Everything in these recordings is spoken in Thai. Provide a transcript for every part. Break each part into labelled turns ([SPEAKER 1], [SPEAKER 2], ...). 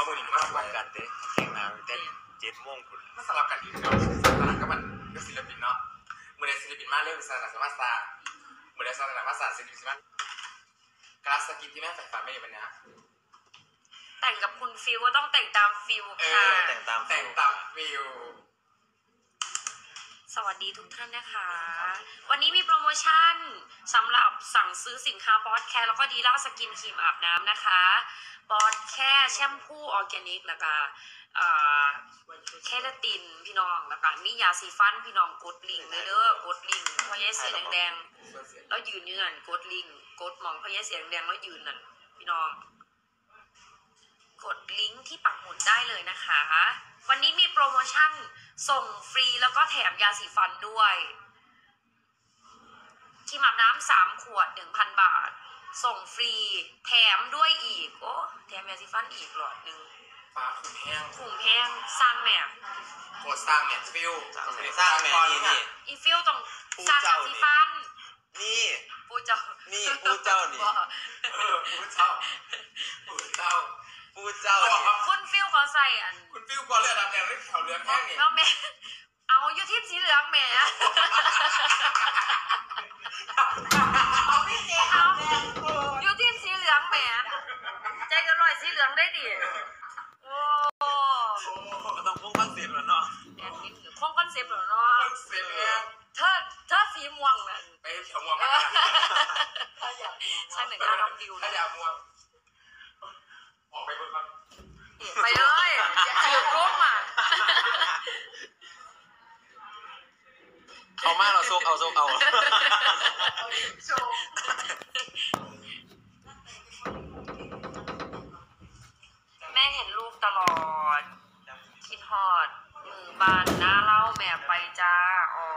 [SPEAKER 1] อมือหนึ่งมา
[SPEAKER 2] ป้
[SPEAKER 1] ไป
[SPEAKER 2] องกันเด้แข่งมาเต้นเจ็ดโมงคุณ
[SPEAKER 1] มันสลับกันอยู่เนาะสลับก็มันก็ศิลปินเนาะมือในศิลปินมาเรื่องสลับสมาซามือในสลับมาซาศิลปินมากราสกินที่แม่ใส่ฝาไม่ได้ปัญญา
[SPEAKER 3] แต่งกับคุณฟิวก็ต้องแต่งตามฟิว
[SPEAKER 1] เอ
[SPEAKER 3] ค่ะ
[SPEAKER 1] อ
[SPEAKER 2] แต่งตาม
[SPEAKER 1] แต่งตามฟิล
[SPEAKER 3] สวัสดีทุกท่านนะคะ วันนี้มีโปรโมชั่นสำหรับสั่งซื้อสินค้าบอสแคร์แล้วก็ดีล่าสกินครีมอาบน้ำนะคะบอสแคร์แชมพูออร์แกนิกแล้วก็อ่าแคลตินพี่น้องแล้วก็มียาสีฟันพี่น้องกดลิงก์เลยเด้อกดลิงก์พรายายสีแดงๆ
[SPEAKER 1] ส่วนเสียง
[SPEAKER 3] แล้วยืนยู่นั่นกดลิงก์กดมองพยาเสียงแดงแล้วยืนนั่นพี่น้อง กดลิงก์ที่ปักหมุดได้เลยนะคะ วันนี้ รโมชั่นส่งฟรีแล้วก็แถมยาสีฟันด้วยครีมอาบน้ำสามขวดหนึ่งพันบาท ส่งฟรี แถมด้วยอีก โอ้แถมยาสีฟันอีกหลอดหนึ่ง
[SPEAKER 1] ฟ้าขุ่นแห้ง
[SPEAKER 3] ขุมแพงสร้างแม่
[SPEAKER 1] โคตรสร้างเนี่ยฟิล
[SPEAKER 2] สร้างแม่สร้างแม่นี่นี่
[SPEAKER 3] อีฟิลต้อง
[SPEAKER 2] ผู้
[SPEAKER 3] สร้างยา
[SPEAKER 2] เจ้า
[SPEAKER 3] สี
[SPEAKER 2] นี่
[SPEAKER 3] ฟัน
[SPEAKER 2] นี่
[SPEAKER 3] ปูเจ้า
[SPEAKER 2] นี่
[SPEAKER 3] นี่
[SPEAKER 2] ผู้เจ้านี่
[SPEAKER 1] เออผู้เจ้าผู้เจ้า
[SPEAKER 2] ผู้เจ้านี่
[SPEAKER 3] คุณฟิลเขาใส่อัน
[SPEAKER 1] คุณฟิลกลัวเลือดดำแดงหรือแถวเลือดแห้งนี่
[SPEAKER 3] แล้วแม่เอาอยู่ทีมสีเหลืองแหม่เอาอยู่ทีมสีเหลืองแหม่ใจกันลอยสีเหลืองได้ดิโอ้
[SPEAKER 2] ก็ต้องพุ่งคอนเซ็ปต์แล้วเนาะ
[SPEAKER 3] แดนนิดหนึ่งคงคอนเซ็ปต์เหรอเนาะ
[SPEAKER 1] คอนเซ็ปต์เนี่ย
[SPEAKER 3] เธอเธอสีม่วงนั่น
[SPEAKER 1] ไปแถวม่วงมา
[SPEAKER 3] ใช่หนึ่งการลองดิว
[SPEAKER 1] ถ้า
[SPEAKER 3] นะ
[SPEAKER 1] อยากม่วงออกไปบนบ้าน
[SPEAKER 3] ไปเลยถือร่มอะ
[SPEAKER 2] เขามาเราโซกเอาโซกเอา
[SPEAKER 3] แม่เห็นลูกตลอด คิดฮอด มือบานหน้าเล่าแม่ไปจ้า อ๋อ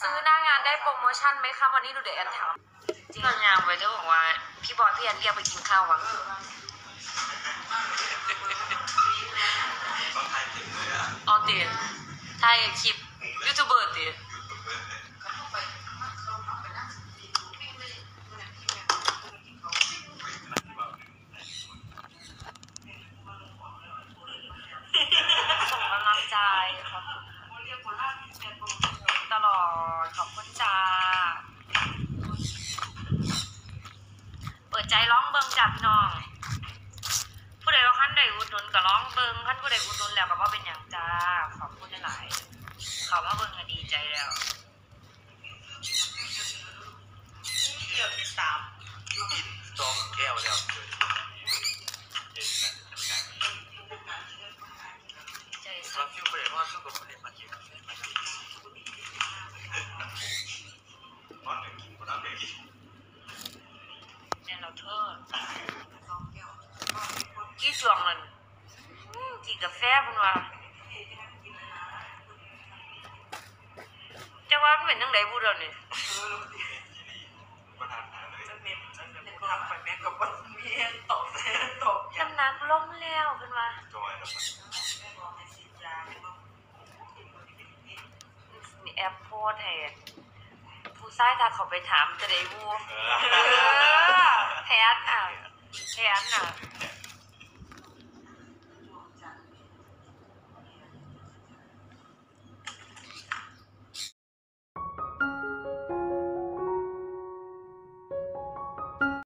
[SPEAKER 3] ซื้อหน้างานได้โปรโมชั่นไหมคะวันนี้ดูเดี๋ยวแอนถามจริงงานไปด้วยบอกว่า พี่บอยพี่แอนเรียกไปกินข้าววัง เอาตีถ่ายคลิปยูทูบเบอร์ตีส่งกำลังใจขอบคุณตลอดขอบคุณจ้าเปิดใจร้องเบิงจับน้อง ใดว่าขั้นใดอุดหนุนก็ร้องเบิงขั้นผู้ใดอุดหนุนแล้วก็ว่าเป็นอย่างจ้าขอบคุณหลายๆเขาว่าเบิงก็ดีใจแล้ว
[SPEAKER 2] เที่ยวที่สามกินสองแก้วแล้วเรา
[SPEAKER 3] สั่น
[SPEAKER 2] ฟิวไปเลยว่าฟิวกับคนเด็กมากินมากินมันกินคนนั้นกิน
[SPEAKER 3] แน่นเราเธอ กี่ช่วงนั้นอืมกินกาแฟพุ่นว่าจะว่ามันเป็นยังไงบูเดยวนี่
[SPEAKER 2] มันหาเลย
[SPEAKER 4] จำน้ำ
[SPEAKER 3] นักลงแล้วเพิ่นว่า
[SPEAKER 2] จอยแล้วมัน
[SPEAKER 4] แม่บอกให้สิยามี
[SPEAKER 3] แอปโพสให้ผู้ชายถ้าเขาไปถามจะได้วูแพทอะแพทอะ